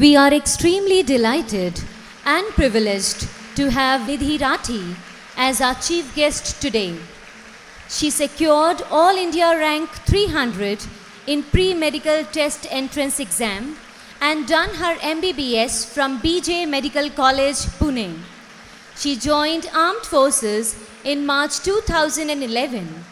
We are extremely delighted and privileged to have Nidhi Rathi as our chief guest today. She secured All India rank 300 in pre-medical test entrance exam and done her MBBS from BJ Medical College, Pune. She joined Armed Forces in March 2011.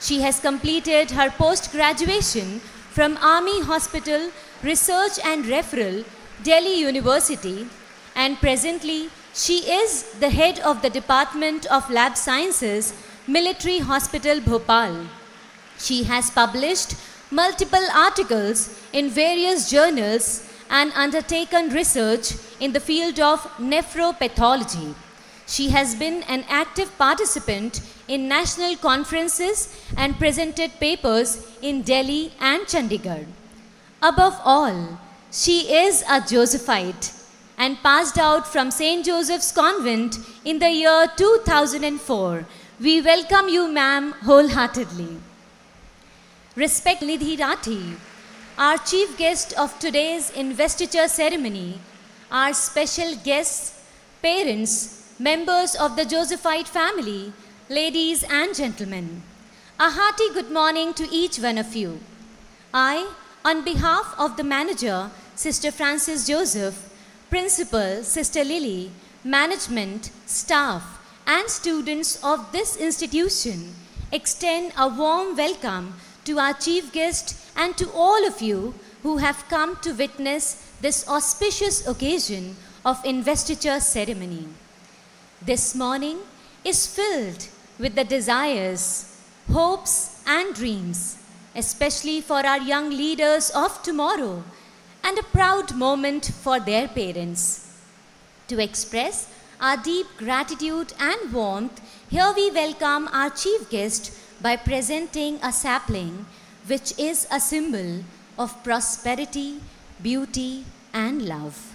She has completed her post-graduation from Army Hospital Research and Referral, Delhi University, and presently she is the head of the Department of Lab Sciences, Military Hospital, Bhopal. She has published multiple articles in various journals and undertaken research in the field of nephropathology. She has been an active participant in national conferences and presented papers in Delhi and Chandigarh. Above all, she is a Josephite and passed out from St. Joseph's Convent in the year 2004. We welcome you, ma'am, wholeheartedly. Respect Nidhi Rathi, our chief guest of today's investiture ceremony, our special guests, parents, members of the Josephite family, ladies and gentlemen. A hearty good morning to each one of you. I, on behalf of the manager, Sister Francis Joseph, principal, Sister Lily, management, staff, and students of this institution, extend a warm welcome to our chief guest and to all of you who have come to witness this auspicious occasion of investiture ceremony. This morning is filled with the desires, hopes, and dreams, especially for our young leaders of tomorrow, and a proud moment for their parents. To express our deep gratitude and warmth, here we welcome our chief guest by presenting a sapling, which is a symbol of prosperity, beauty, and love.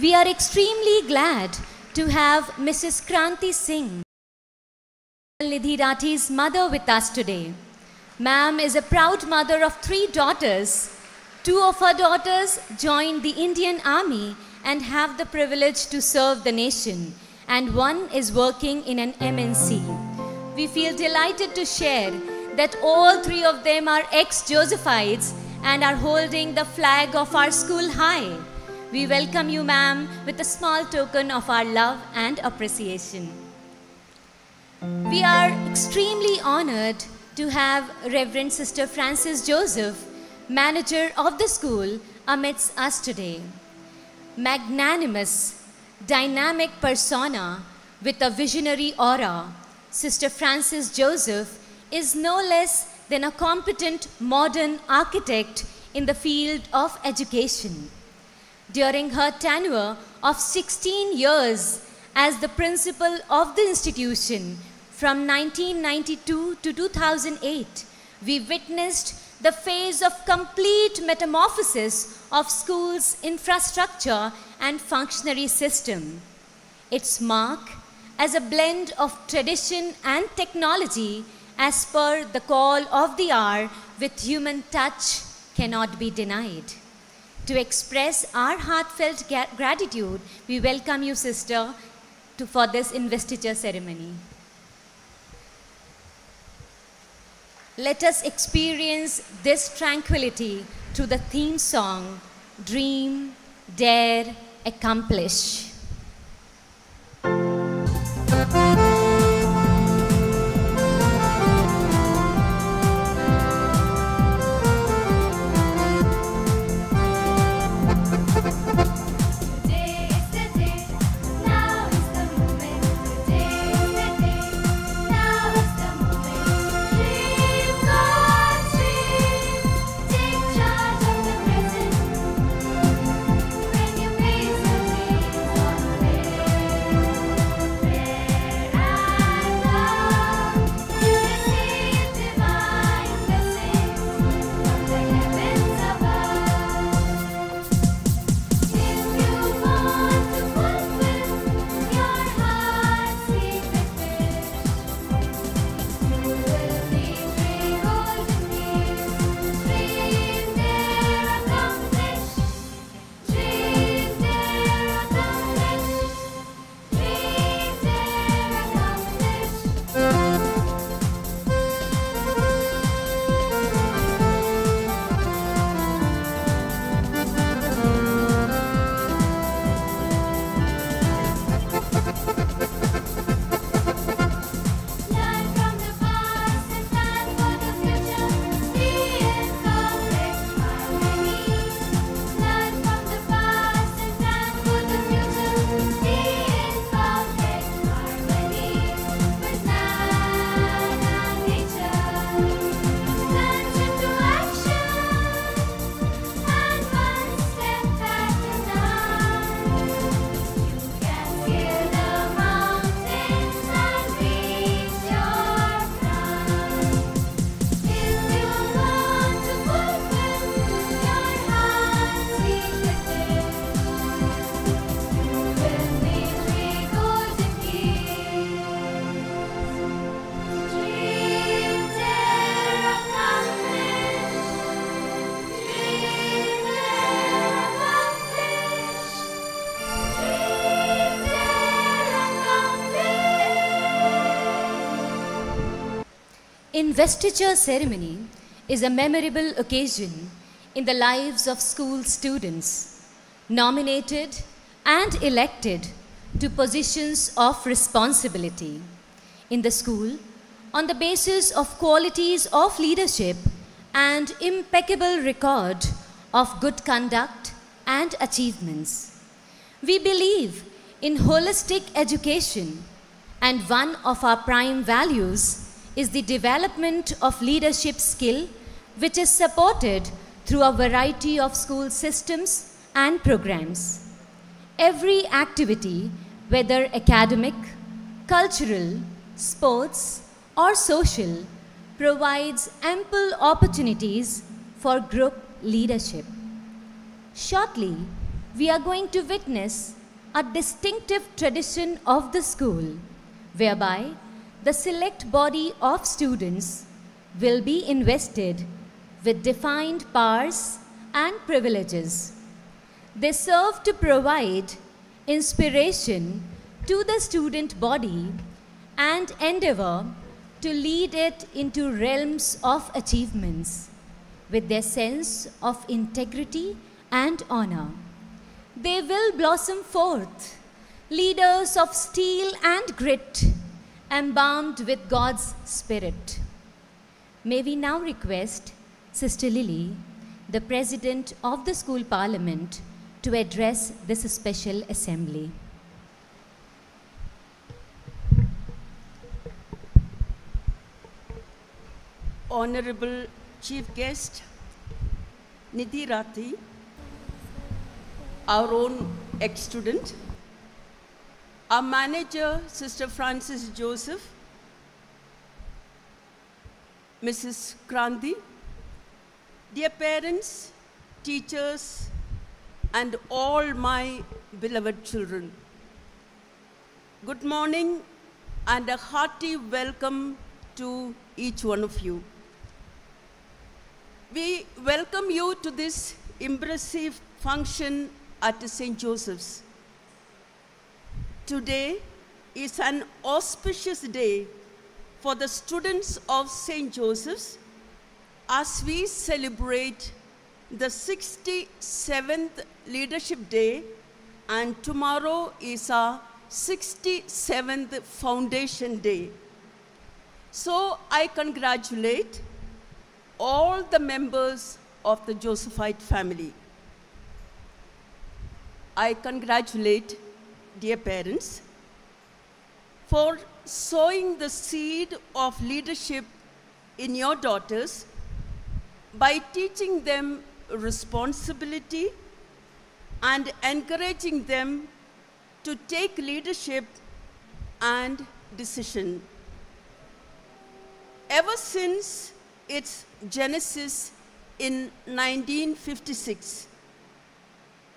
We are extremely glad to have Mrs. Kranti Singh, Nidhi Rathi's mother with us today. Ma'am is a proud mother of three daughters. Two of her daughters joined the Indian Army and have the privilege to serve the nation, and one is working in an MNC. We feel delighted to share that all three of them are ex-Josephites and are holding the flag of our school high. We welcome you, ma'am, with a small token of our love and appreciation. We are extremely honored to have Reverend Sister Frances Joseph, manager of the school, amidst us today. Magnanimous, dynamic persona with a visionary aura, Sister Frances Joseph is no less than a competent modern architect in the field of education during her tenure of 16 years as the principal of the institution from 1992 to 2008, we witnessed the phase of complete metamorphosis of school's infrastructure and functionary system. Its mark as a blend of tradition and technology as per the call of the hour with human touch cannot be denied. To express our heartfelt gratitude, we welcome you, sister, to, for this investiture ceremony. Let us experience this tranquility through the theme song, Dream, Dare, Accomplish. Investiture ceremony is a memorable occasion in the lives of school students nominated and elected to positions of responsibility in the school on the basis of qualities of leadership and impeccable record of good conduct and achievements. We believe in holistic education and one of our prime values is the development of leadership skill which is supported through a variety of school systems and programs. Every activity, whether academic, cultural, sports, or social, provides ample opportunities for group leadership. Shortly, we are going to witness a distinctive tradition of the school whereby the select body of students will be invested with defined powers and privileges. They serve to provide inspiration to the student body and endeavor to lead it into realms of achievements with their sense of integrity and honor. They will blossom forth, leaders of steel and grit, embalmed with God's Spirit. May we now request Sister Lily, the President of the School Parliament, to address this special assembly. Honorable Chief Guest, Nidhi Rathi, our own ex-student, our manager, Sister Francis Joseph, Mrs. Kranti, dear parents, teachers, and all my beloved children. Good morning and a hearty welcome to each one of you. We welcome you to this impressive function at St. Joseph's. Today is an auspicious day for the students of St. Joseph's as we celebrate the 67th Leadership Day and tomorrow is our 67th Foundation Day. So I congratulate all the members of the Josephite family. I congratulate dear parents for sowing the seed of leadership in your daughters by teaching them responsibility and encouraging them to take leadership and decision. Ever since its genesis in 1956,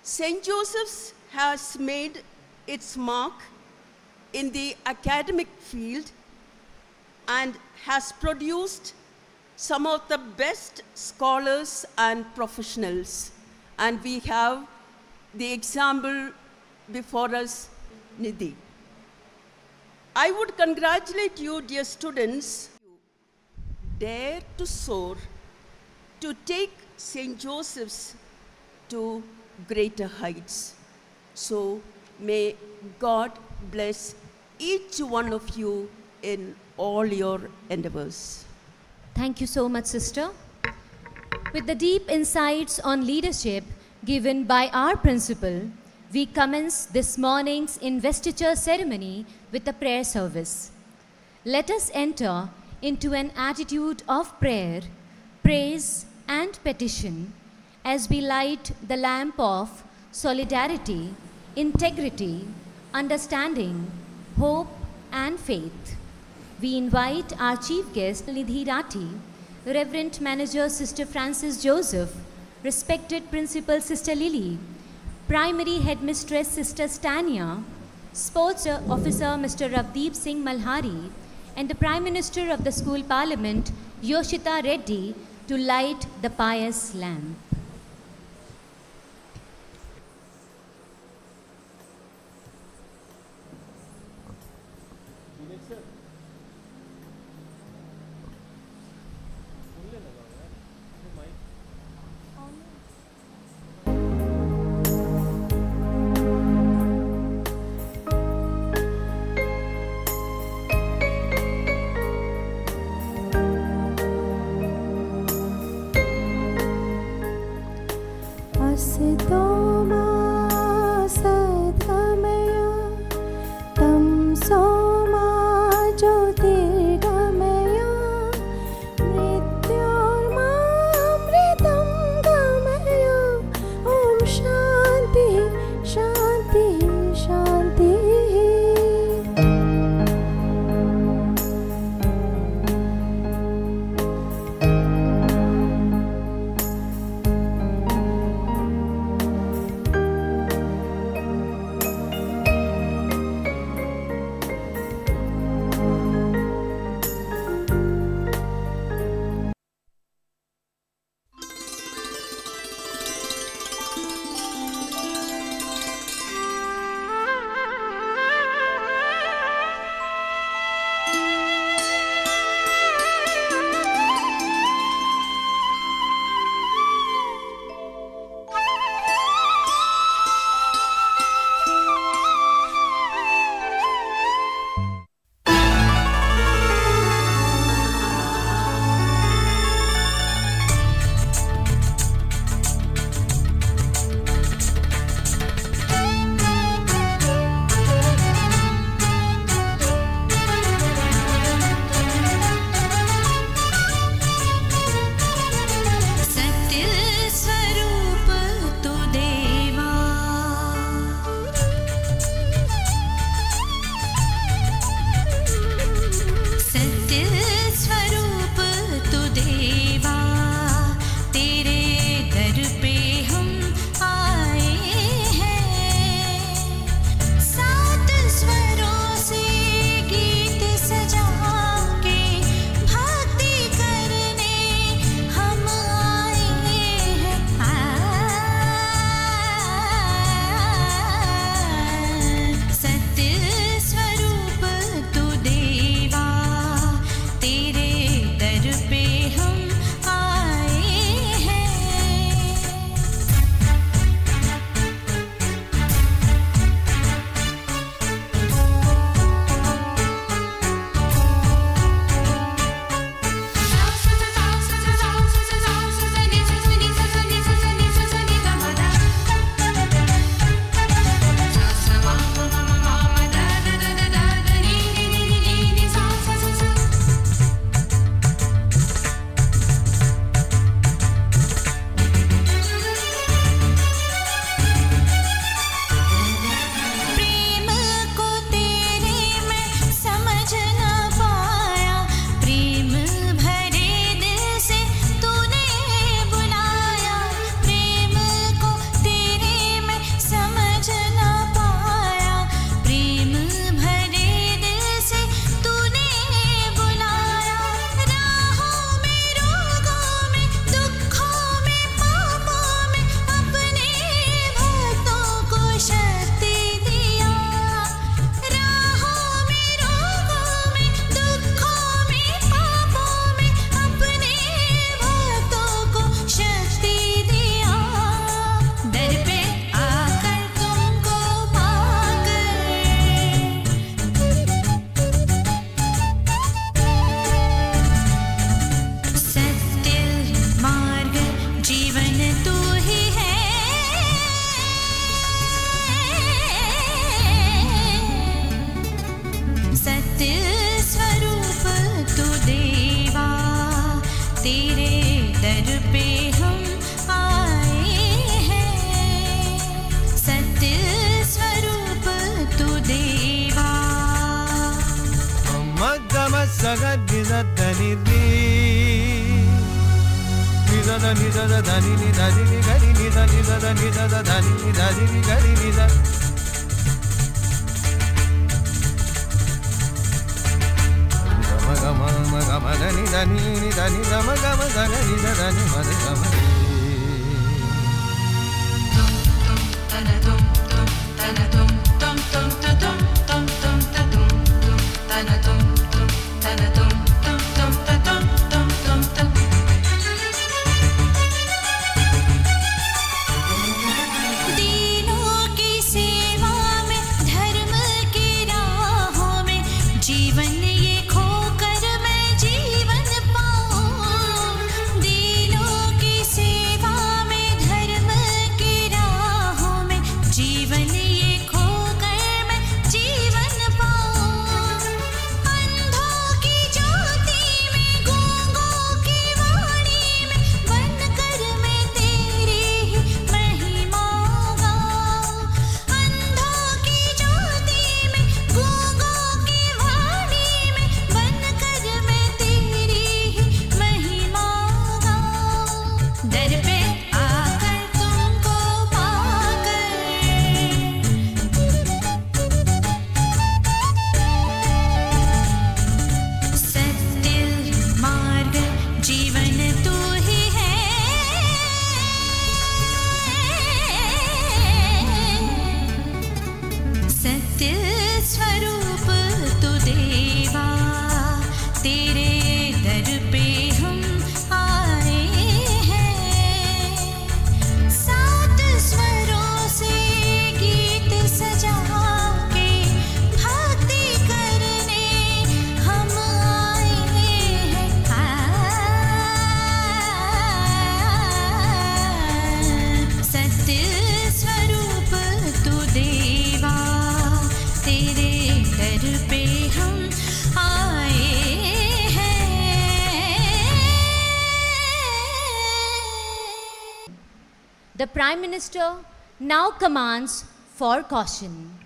St. Joseph's has made its mark in the academic field and has produced some of the best scholars and professionals. And we have the example before us, Nidhi. I would congratulate you, dear students, dare to soar, to take St. Joseph's to greater heights. So may God bless each one of you in all your endeavors. Thank you so much, sister. With the deep insights on leadership given by our principal, we commence this morning's investiture ceremony with a prayer service. Let us enter into an attitude of prayer, praise, and petition as we light the lamp of solidarity, integrity, understanding, hope, and faith. We invite our chief guest, Nidhi Rathi, Reverend Manager Sister Francis Joseph, respected Principal Sister Lily, Primary Headmistress Sister Stania, Sports Officer Mr. Ravdeep Singh Malhari, and the Prime Minister of the School Parliament, Yoshita Reddy, to light the pious lamp. ದ ನಿ ದ ದ ನಿ ದ ನಿ ನಿ ಗ ರಿ ನಿ ದ ಮ ಗ ಮ ಮ ಗ ಮ ದ ನಿ ದ ನಿ ನಿ ದ ನಿ ದ ಮ ಗ ಮ ದ ನ ನಿ ದ ದ ನಿ ಮ ದ ಗ ಮ tum tum tum tum tum tum tum tum tum tum tum tum tum Prime Minister now commands for caution.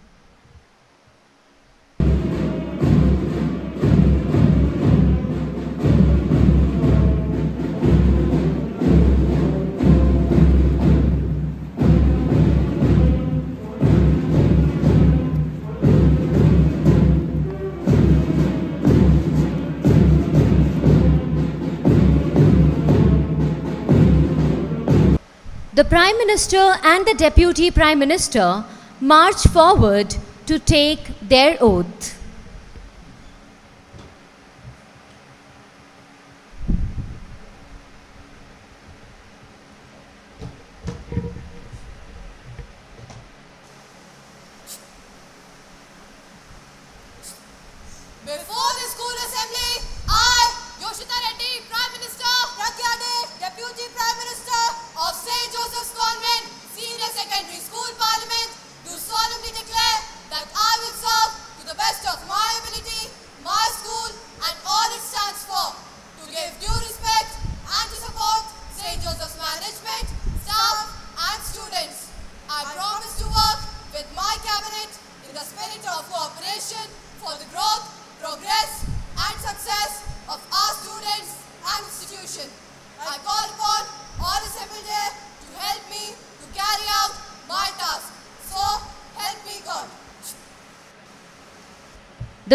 The Prime Minister and the Deputy Prime Minister march forward to take their oath. बाद में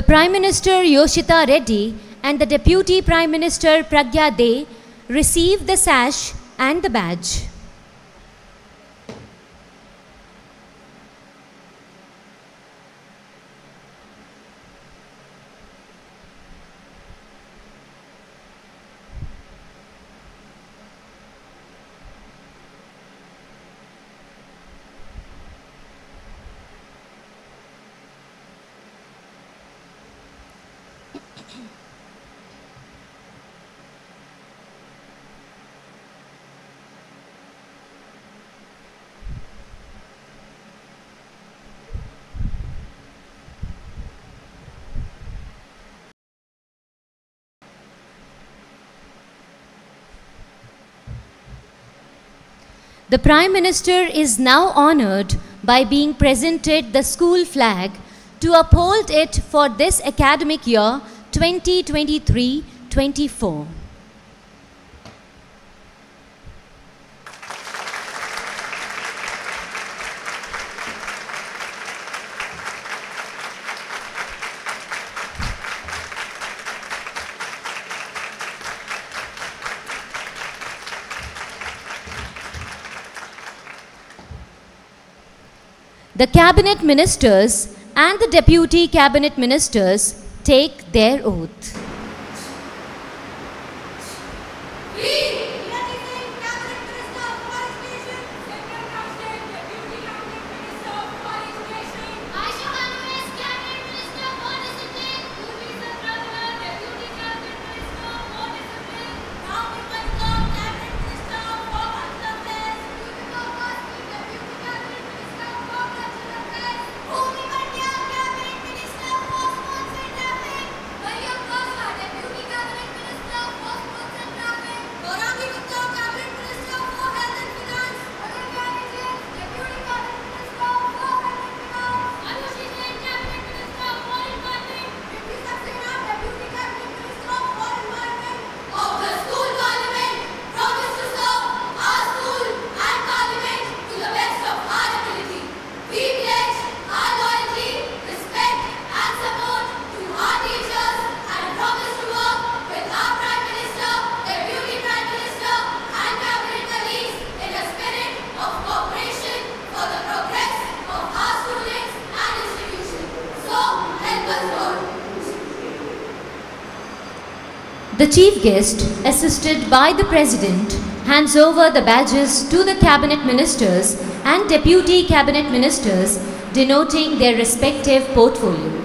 Prime Minister Yoshita Reddy and the Deputy Prime Minister Pragya De received the sash and the badge. The Prime Minister is now honoured by being presented the school flag to uphold it for this academic year 2023-24. the cabinet ministers and the deputy cabinet ministers take their oath. The chief guest, assisted by the president, hands over the badges to the cabinet ministers and deputy cabinet ministers denoting their respective portfolio.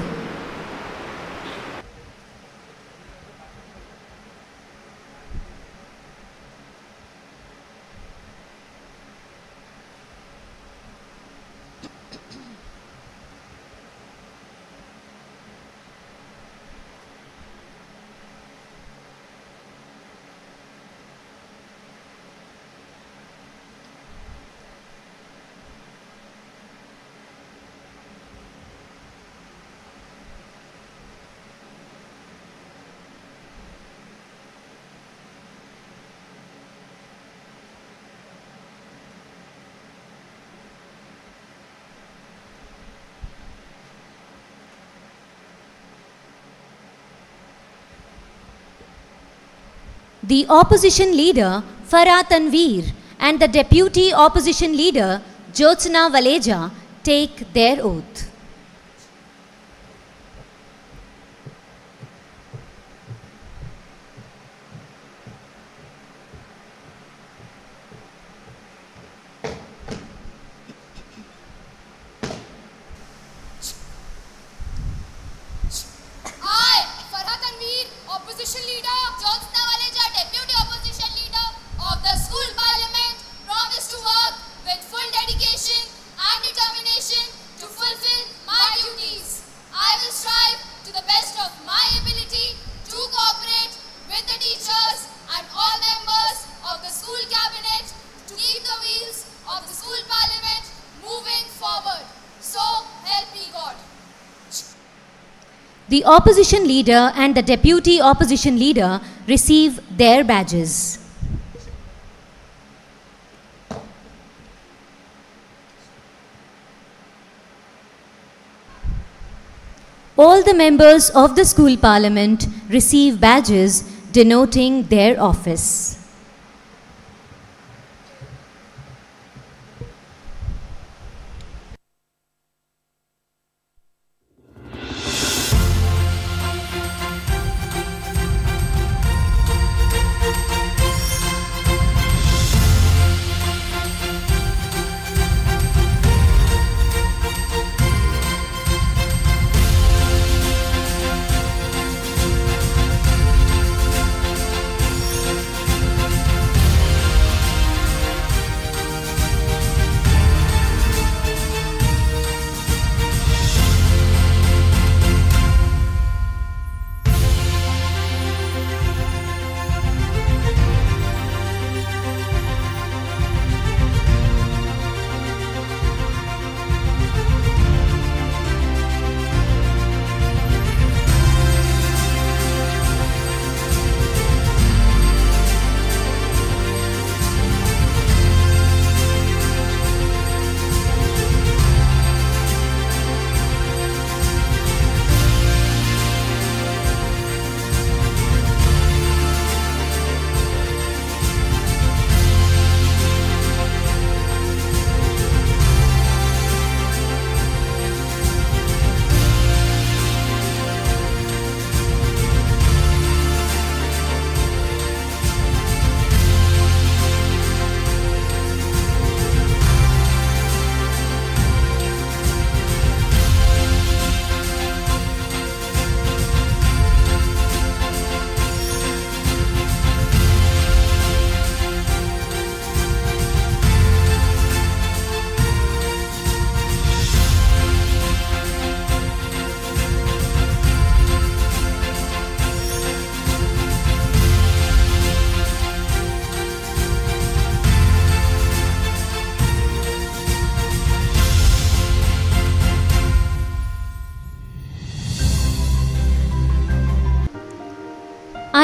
The opposition leader Farah Tanveer and the deputy opposition leader Jyotsna Valeja take their oath. I, Farhat Tanveer, opposition leader, Jyotsna Valeja, deputy opposition leader of the school parliament, promise to work with full dedication and determination to fulfill my duties. I will strive to the best of my ability to cooperate with the teachers and all members of the school cabinet to keep the wheels of the school parliament moving forward. So help me God. The opposition leader and the deputy opposition leader receive their badges. All the members of the school parliament receive badges denoting their office.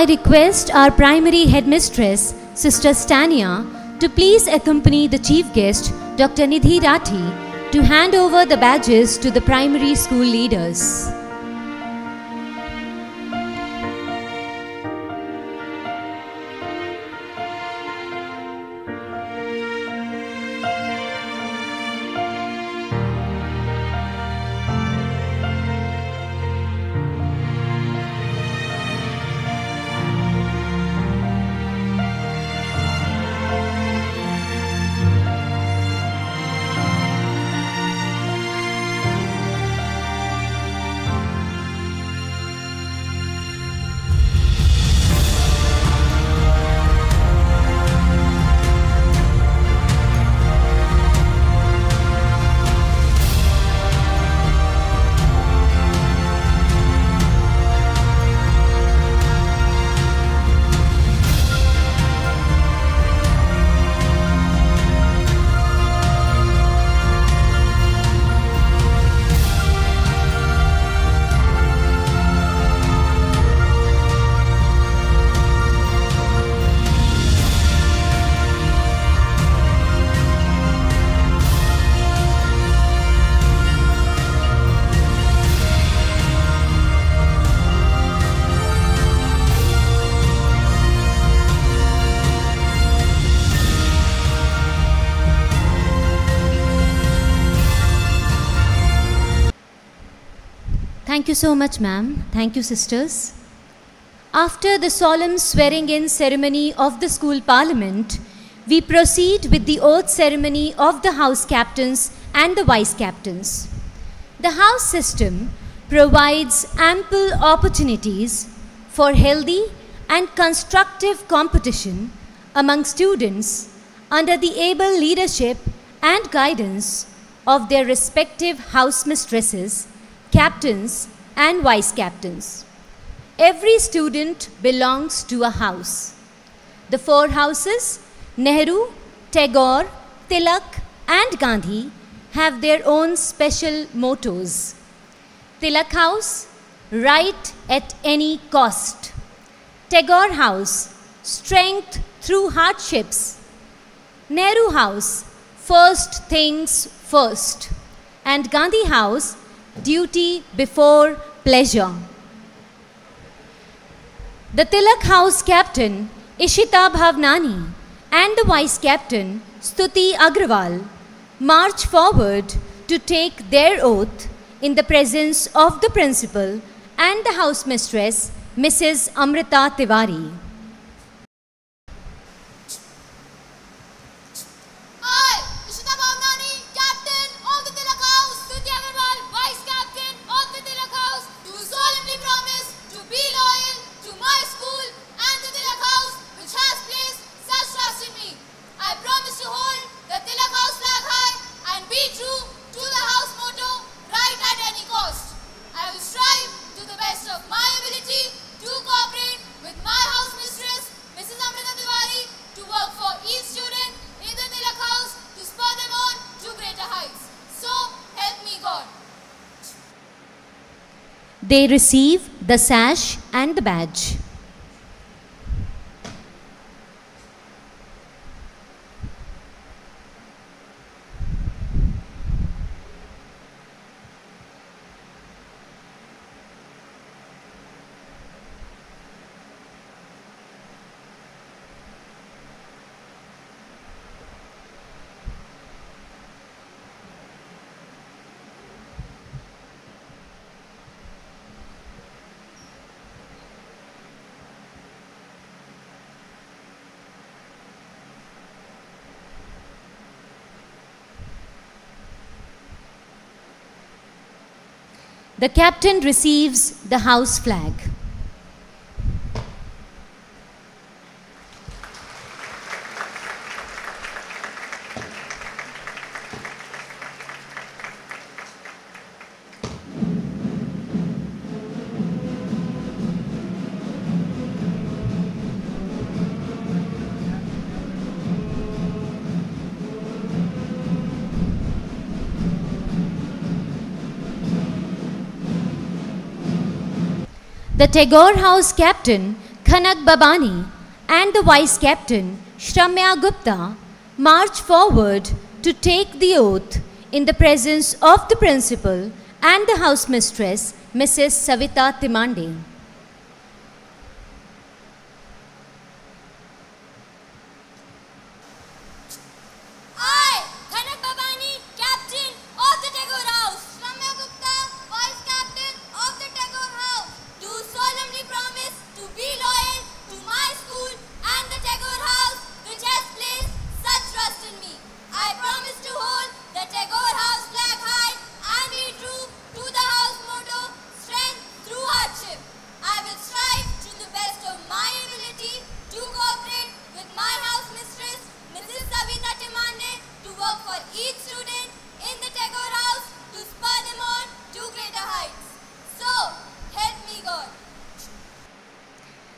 Request our primary headmistress, Sister Stania, to please accompany the chief guest, Dr. Nidhi Rathi, to hand over the badges to the primary school leaders. So much, ma'am. Thank you, sisters. After the solemn swearing in ceremony of the school parliament, we proceed with the oath ceremony of the house captains and the vice captains. The house system provides ample opportunities for healthy and constructive competition among students under the able leadership and guidance of their respective house mistresses, captains, and vice captains. Every student belongs to a house. The four houses, Nehru, Tagore, Tilak, and Gandhi, have their own special mottos. Tilak House, right at any cost. Tagore House, strength through hardships. Nehru House, first things first. And Gandhi House, duty before pleasure. The Tilak House captain, Ishita Bhavnani, and the vice captain, Stuti Agrawal, march forward to take their oath in the presence of the principal and the house mistress, Mrs. Amrita Tiwari. Be true to the house motto, right at any cost. I will strive to the best of my ability to cooperate with my house mistress, Mrs. Amrita Tiwari, to work for each student in the Tilak House to spur them on to greater heights. So, help me God. They receive the sash and the badge. The captain receives the house flag. The Tagore House captain, Khanak Babani, and the vice captain, Shramya Gupta, march forward to take the oath in the presence of the principal and the house mistress, Mrs. Savita Timande.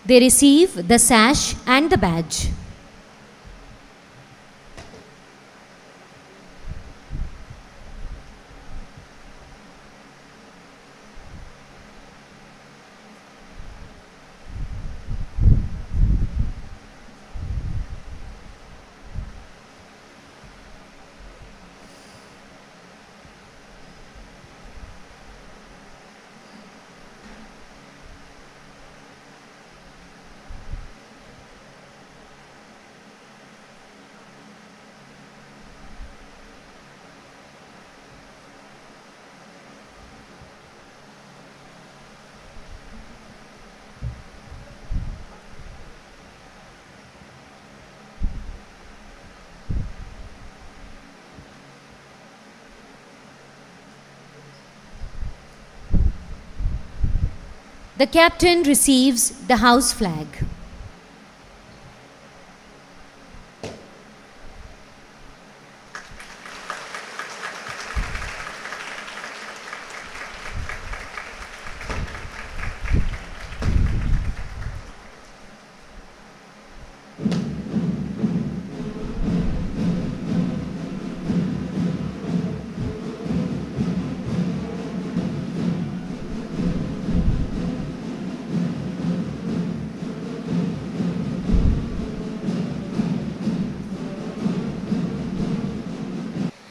They receive the sash and the badge. The captain receives the house flag.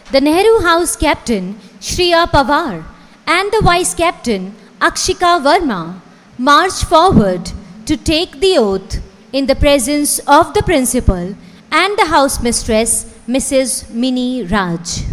the Nehru House captain Shriya Pawar and the vice captain Akshika Verma marched forward to take the oath in the presence of the principal and the house mistress Mrs. Mini Raj.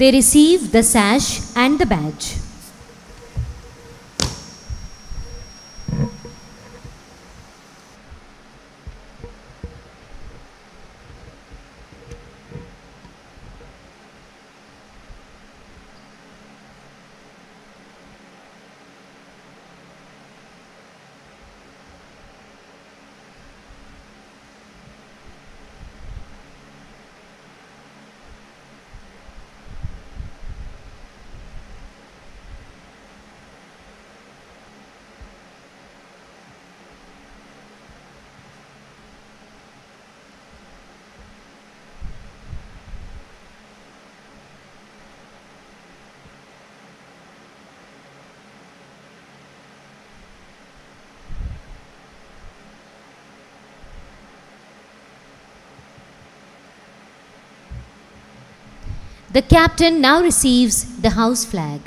They receive the sash and the badge. The captain now receives the house flag.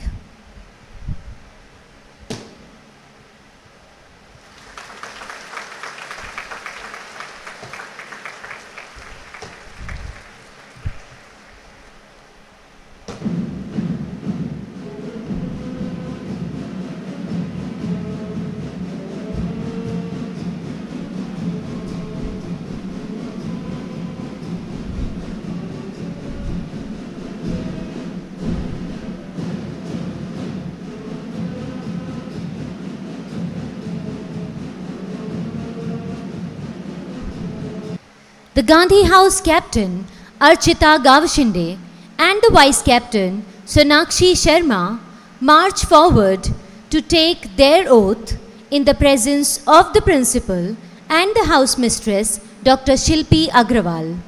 the Gandhi House captain Archita Gavashinde and the vice captain Sonakshi Sharma march forward to take their oath in the presence of the principal and the house mistress Dr. Shilpi Agrawal.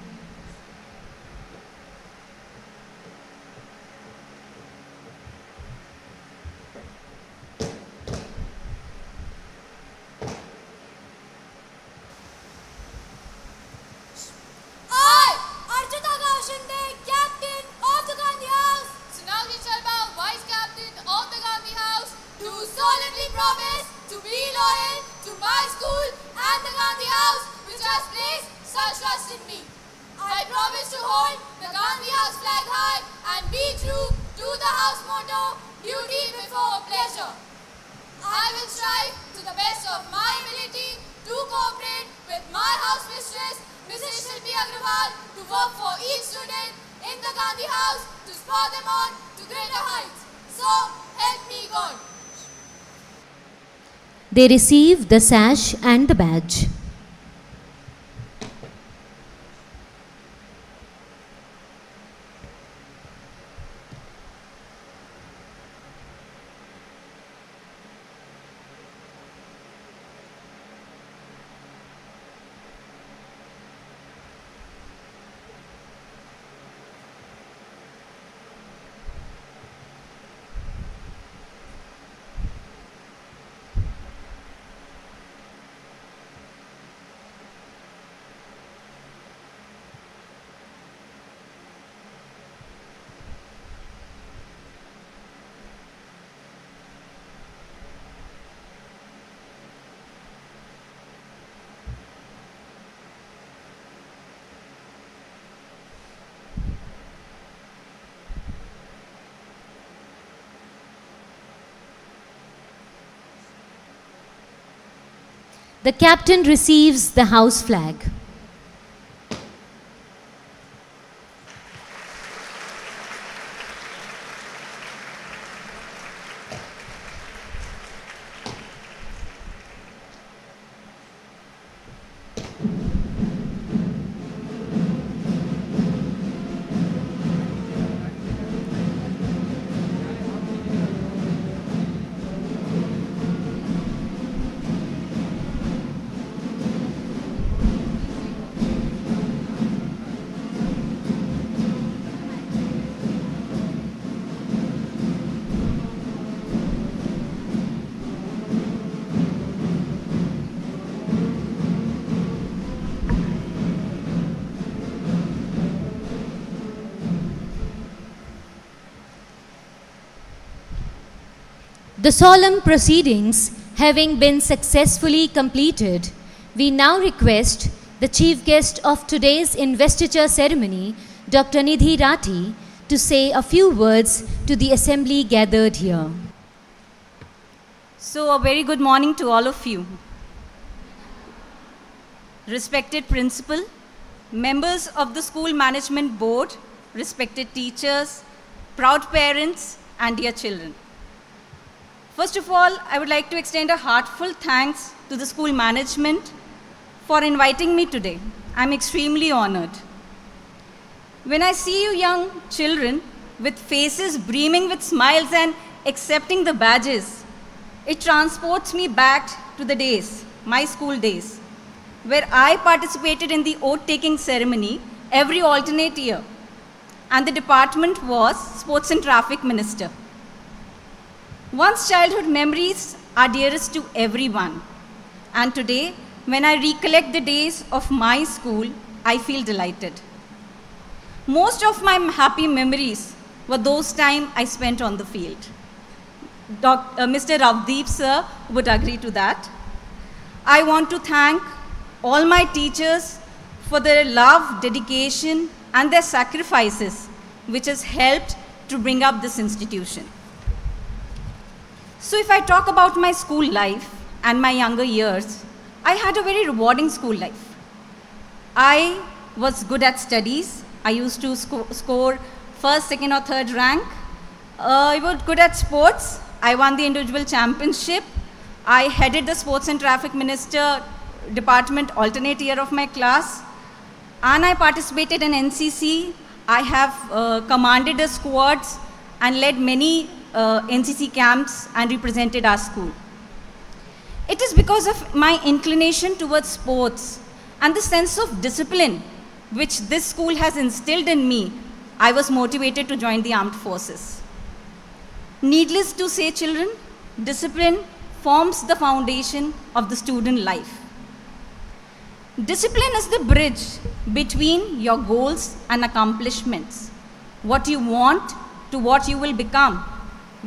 They receive the sash and the badge. The captain receives the house flag. The solemn proceedings having been successfully completed, we now request the chief guest of today's investiture ceremony, Dr. Nidhi Rathi, to say a few words to the assembly gathered here. So, a very good morning to all of you. Respected principal, members of the school management board, respected teachers, proud parents, and dear children. First of all, I would like to extend a heartfelt thanks to the school management for inviting me today. I'm extremely honored. When I see you young children with faces brimming with smiles and accepting the badges, it transports me back to the days, my school days, where I participated in the oath taking ceremony every alternate year. And the department was Sports and Traffic Minister. One's childhood memories are dearest to everyone. And today, when I recollect the days of my school, I feel delighted. Most of my happy memories were those time I spent on the field. Doc, uh, Mr. Ravdeep sir would agree to that. I want to thank all my teachers for their love, dedication, and their sacrifices, which has helped to bring up this institution. So, if I talk about my school life and my younger years, I had a very rewarding school life. I was good at studies. I used to sco- score first, second, or third rank. Uh, I was good at sports. I won the individual championship. I headed the sports and traffic minister department alternate year of my class. And I participated in NCC. I have uh, commanded the squads and led many Uh, NCC camps and represented our school. It is because of my inclination towards sports and the sense of discipline which this school has instilled in me, I was motivated to join the armed forces. Needless to say, children, discipline forms the foundation of the student life. Discipline is the bridge between your goals and accomplishments. What you want to what you will become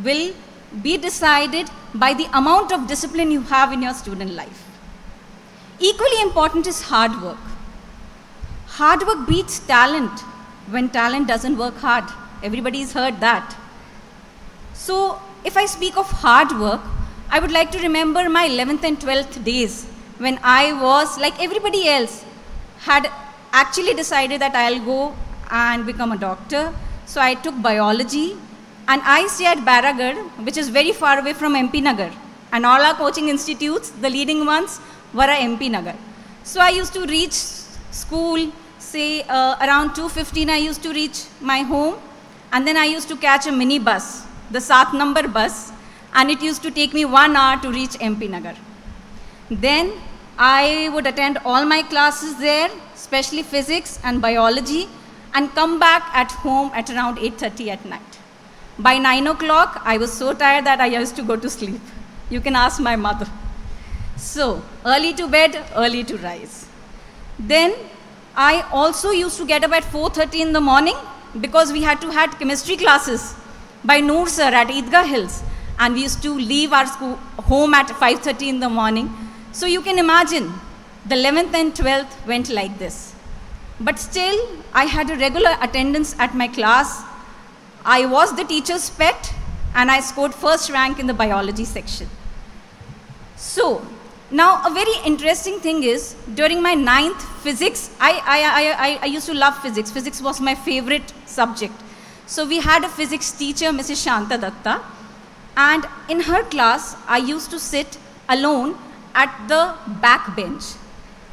will be decided by the amount of discipline you have in your student life. Equally important is hard work. Hard work beats talent when talent doesn't work hard. Everybody's heard that. So, if I speak of hard work, I would like to remember my 11th and 12th days when I was, like everybody else, had actually decided that I'll go and become a doctor. So, I took biology and I stay at Bairagarh, which is very far away from MP Nagar. And all our coaching institutes, the leading ones, were at MP Nagar. So I used to reach school, say uh, around 2.15 I used to reach my home. And then I used to catch a mini bus, the Sat number bus. And it used to take me one hour to reach MP Nagar. Then I would attend all my classes there, especially physics and biology, and come back at home at around 8.30 at night. By 9 o'clock, I was so tired that I used to go to sleep. You can ask my mother. So, early to bed, early to rise. Then, I also used to get up at 4.30 in the morning because we had to had chemistry classes by Noor sir at Idgah Hills. And we used to leave our school, home at 5.30 in the morning. So you can imagine, the 11th and 12th went like this. But still, I had a regular attendance at my class I was the teacher's pet and I scored first rank in the biology section. So, Now, a very interesting thing is during my ninth physics, I, I, I, I, used to love physics. Physics was my favorite subject. So, we had a physics teacher, Mrs. Shanta Datta, and in her class, I used to sit alone at the back bench.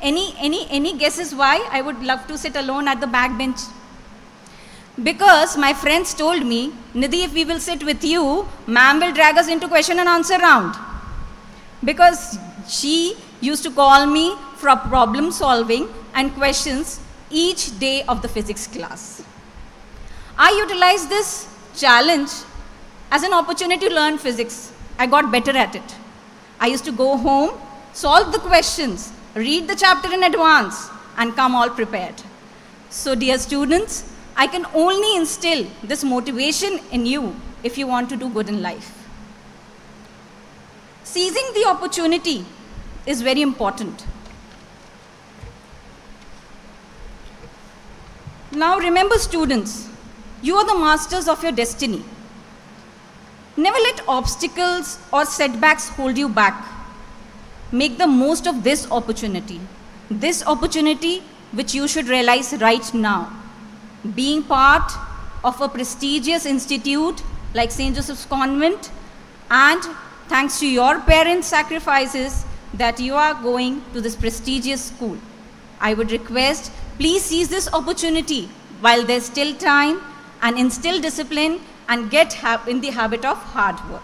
Any, any, any guesses why I would love to sit alone at the back bench? Because my friends told me, Nidhi, if we will sit with you, ma'am will drag us into question and answer round. Because she used to call me for problem solving and questions each day of the physics class. I utilized this challenge as an opportunity to learn physics. I got better at it. I used to go home, solve the questions, read the chapter in advance, and come all prepared. So, dear students, I can only instill this motivation in you if you want to do good in life. Seizing the opportunity is very important. Now, remember, students, you are the masters of your destiny. Never let obstacles or setbacks hold you back. Make the most of this opportunity. This opportunity which you should realize right now. Being part of a prestigious institute like St. Joseph's Convent, and thanks to your parents' sacrifices, that you are going to this prestigious school. I would request, please seize this opportunity while there's still time and instill discipline and get in the habit of hard work.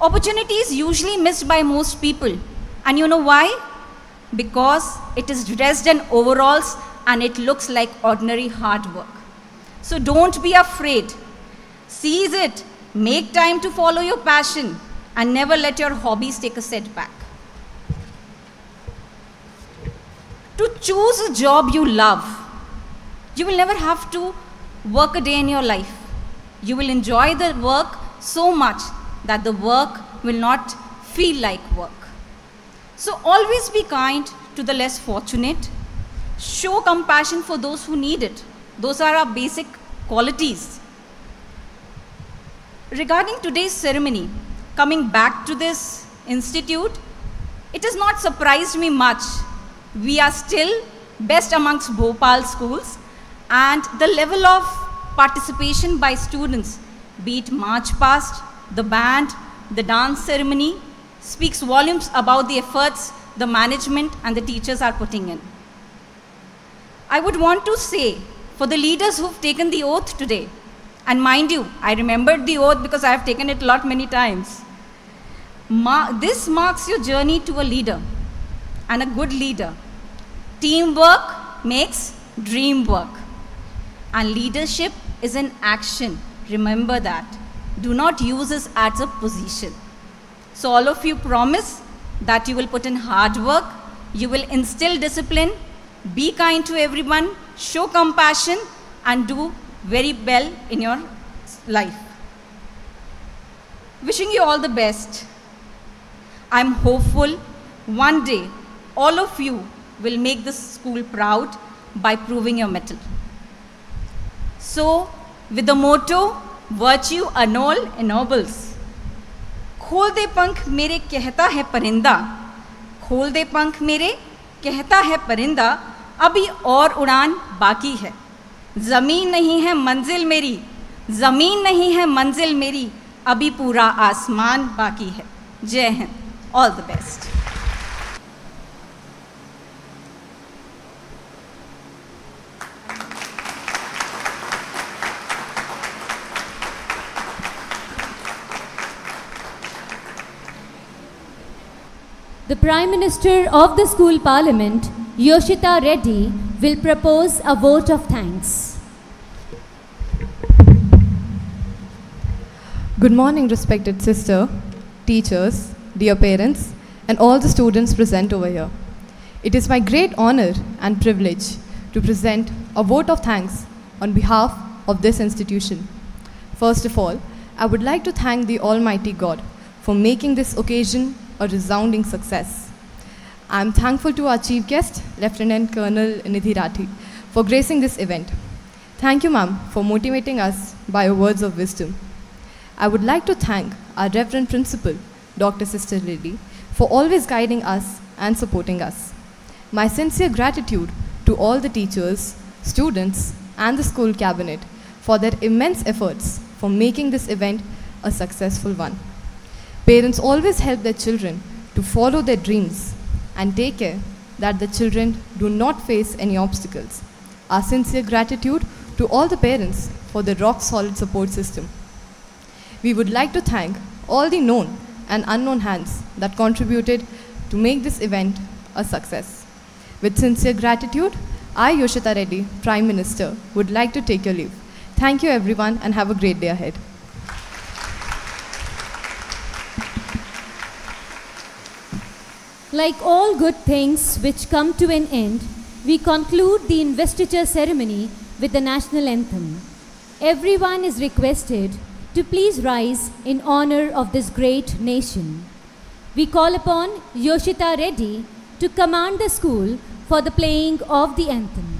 Opportunity is usually missed by most people. And you know why? Because it is dressed in overalls and it looks like ordinary hard work. So don't be afraid. Seize it. Make time to follow your passion and never let your hobbies take a setback. To choose a job you love, you will never have to work a day in your life. You will enjoy the work so much that the work will not feel like work. So always be kind to the less fortunate. Show compassion for those who need it. Those are our basic qualities. Regarding today's ceremony, coming back to this institute, it has not surprised me much. We are still best amongst Bhopal schools, and the level of participation by students, be it march past, the band, the dance ceremony, speaks volumes about the efforts the management and the teachers are putting in. I would want to say for the leaders who've taken the oath today, and mind you, I remembered the oath because I have taken it a lot many times. This marks your journey to a leader and a good leader. Teamwork makes dream work. And leadership is an action. Remember that. Do not use this as a position. So, all of you promise that you will put in hard work, you will instill discipline, be kind to everyone, show compassion and do very well in your life. Wishing you all the best. I'm hopeful one day all of you will make this school proud by proving your mettle. So, with the motto, virtue alone ennobles. खोल दे पंख मेरे कहता है परिंदा खोल दे पंख मेरे कहता अभी और उड़ान बाकी है। ज़मीन नहीं है मंजिल मेरी ज़मीन नहीं है मंजिल मेरी अभी पूरा आसमान बाकी है। जय Hind all the best The Prime Minister of the School Parliament, Yoshita Reddy, will propose a vote of thanks. Good morning, respected sister, teachers, dear parents, and all the students present over here. It is my great honor and privilege to present a vote of thanks on behalf of this institution. First of all, I would like to thank the Almighty God for making this occasion a resounding success. I am thankful to our chief guest, Lieutenant Colonel Nidhi Rathi, for gracing this event. Thank you, ma'am, for motivating us by your words of wisdom. I would like to thank our Reverend Principal, Dr. Sister Lily, for always guiding us and supporting us. My sincere gratitude to all the teachers, students, and the school cabinet for their immense efforts for making this event a successful one. Parents always help their children to follow their dreams and take care that the children do not face any obstacles. Our sincere gratitude to all the parents for the rock solid support system. We would like to thank all the known and unknown hands that contributed to make this event a success. With sincere gratitude, I, Yoshita Reddy, Prime Minister, would like to take your leave. Thank you, everyone, and have a great day ahead. Like all good things which come to an end, we conclude the investiture ceremony with the national anthem. Everyone is requested to please rise in honor of this great nation. We call upon Yoshita Reddy to command the school for the playing of the anthem.